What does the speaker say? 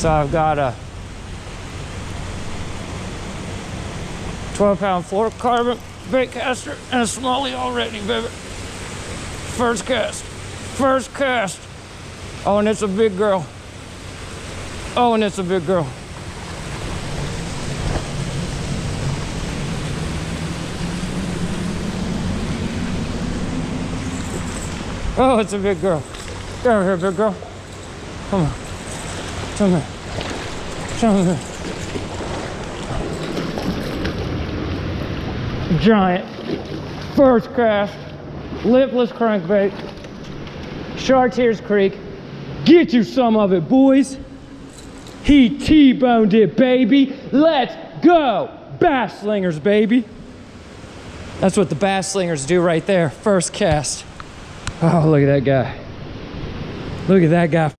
So I've got a 12 pound fluorocarbon bait caster and a smallie already, baby. First cast. First cast. Oh, and it's a big girl. Oh, and it's a big girl. Oh, it's a big girl. Get over here, big girl. Come on. Giant. First cast. Lipless crankbait. Chartiers Creek. Get you some of it, boys. He T-boned it, baby. Let's go. Bass slingers, baby. That's what the bass slingers do right there. First cast. Oh, look at that guy. Look at that guy.